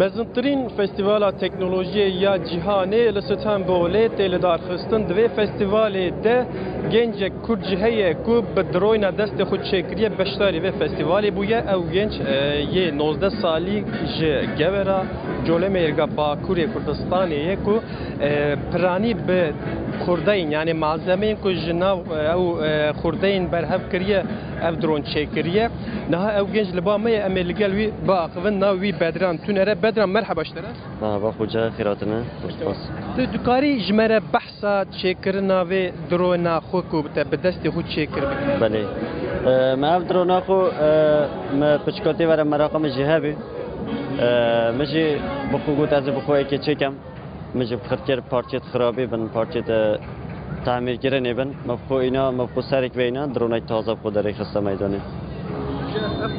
مزنترین فستیوالا تکنولوژی یا جیهانی لستان بولی تیل دارخستن دوی فستیوالی ده گنج کرد جهه کو به دروینا دست خود چکریه بشتاری و فستیوالی بویه او گنج یه 19 سالی جه گورا جوله میرگا باکوری کردستانی کو پرانی به خوردین یعنی مالزمین که جناو او خوردین برهف کریه او درون چکریه نه او گنج لبا می املگل وی با اخوین ناو وی بدران تو نره بدران مرحبا شتره نه با خوجا خیراتنه خوشتاس تو دکاری جمره بحثا چکرنا و درونا خو کو به دست خود چکر بله ما او درونا خو ما پچکاتی ور مراقم جهبی مجی بخو گوت از بخوی که چکم مجب خرکر پارچت خرابی بن پارچت تعمیر کردن بن مفکو اینا مفکو سرک بینا درونای تازه بود در خسته میدانه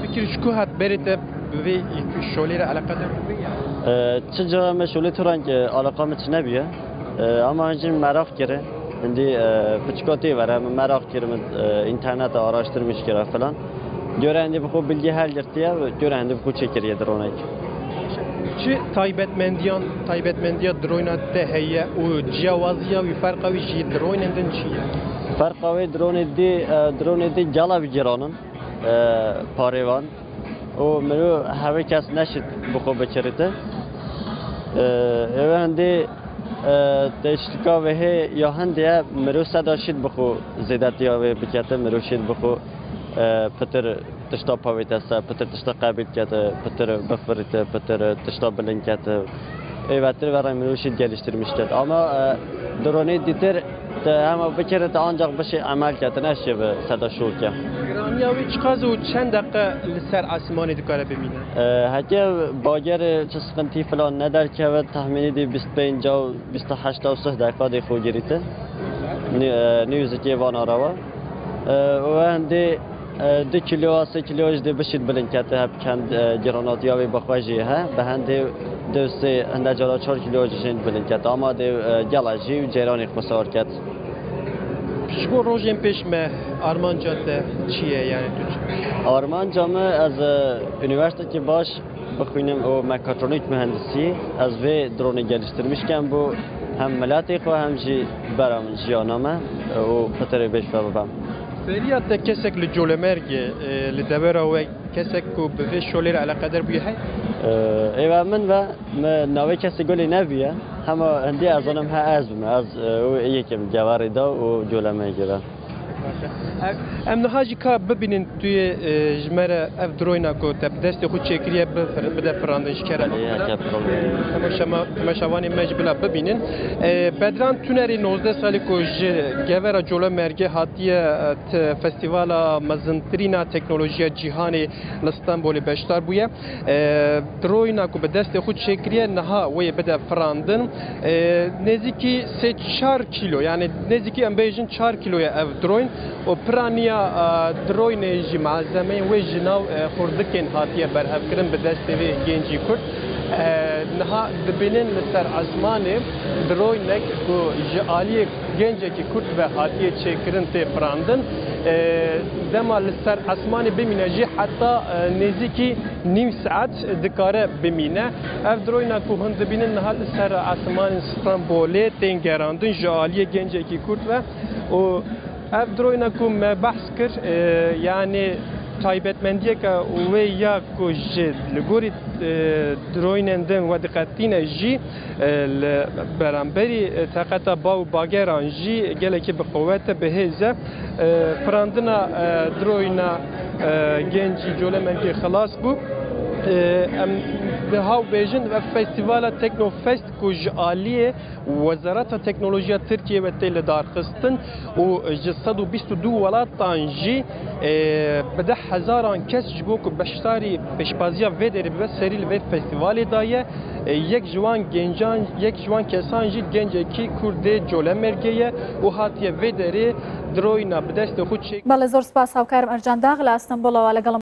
فکر شکو هات برید به شولی را علاقه دارم چه جا مشولی تو رنگ علاقه مچ نبیه اما اینجا مراق کرده Şimdi e, pıçkoti var, hem merak kirimiz e, internette araştırmış kira falan. Gören de bu bilgi her yırtıya, gören de bu çekir yedir ona. چه تایبەتمەندیان تایبەتمەندیە درۆینە تەهەیە و جیاوازیە وی فەرقەویشی درۆینێندن چییە؟ فەرقاوی درۆنێ دی درۆنێ دی جاڵا بگیرانن پارێوان و مرۆ هەوێ کەس نەشت بخۆ بچێتە ئێوە هەندێ تشتکاوێ هەیە یا هەندێ مرۆ سەداشت بخۆ زێدەتیاوێ بکەتە مرۆشت بخۆ ptr tishlob povetasi ptr tishloqa betkati ptr bfriti ptr tishlob bilinkati эваттыр барам рушид geliştirmişler ama drone diter ama bir kere de ancak bir şey amel kete neşe be sada şurken. Gramyavi çıkaz o çen dakika ser asmanı dikare bemine. Hatta bager sıkıntı falan ne der ki evet tahmin edip 25 av 28 av sıh dakika de xogerite. Ne yüzü ki van araba. Ve hendi دو kilo, se kilo jde bešit blinkete heb kend giranatiyavi baxwe jê he bi hendê dê sê hinde cara çar kilo ji jên blinkete ama dê gela jî û ceyranê xwesar ket. Pişbo rojên pêş me armanca te çi ye yani tu? Armanca me ez üniversitekî baş bixwînim û mekatronik mühendisî ez vê dronê geliştirmişken bu hem melatê xwe hem jî bera min jiyana me û qitirê bêş ve bibem. بريا كسك للجولة مارجة لدبرة وي كسك وبغي شولير على قدر بيحي ايوا من با ما ناوي كسي قولي نبيا هما عندي اظنم ها ازم از يكم جواري دا وجولة مارجة ام نه هاجی کا ببینن توی جمره اف دروینا کو تب دست خود چکریه بده پراندش کرد شما مشوانی مجبلا ببینن بدران تونری 19 سالی کو گورا جولا مرگه هاتیه فستیوال مزنترینا تکنولوژی جهانی لستانبول بشتار بویه دروینا کو به دست خود چکریه نها وی بده پراندن نزدیکی 3 4 کیلو یعنی نزدیکی ام بیژن 4 کیلویا اف دروین و پرانیا دروین جمع زمین و جناو خوردکن هاتیه برهف کرن به دست وی گنجی کرد نها دبینن لسر ازمانه دروینک کو جالی گنجه که کرد و هاتیه چکرن تی پراندن دما لسر اسماني بمينه جي حتى نزيكي نيم ساعت دكاره بمينه اف دروينا كو هند بينن نها لسر اسمان اسطنبولي تنگراندن جاليه گنجكي كورت و Ev droyna ku me behs kir e, yani taybetmendiyeka wêya ku ji li gorî e, droynen din ve diqetîne jî e, li beramberî teqeta bav û bageran jî gelekî bi qowete bihêze pirandina droyna gencî colemendî xilas bû em ها بێژن فستیوالە تەکنۆفست کو ji aliyê وەزارەتە teknolojiya Tirkiye ve tê li darxistin û ji 122 welatan jî bide hezaran kes ji go ku beşdarî pêşbaziya vê derê bibe serî li vê festivalê daye e, yek ji wan gencan yek ji wan kesan jî gencekî Kurdê Colemergê ye û hatiye vê derê diroyîna bi destê xwe çê Belê zor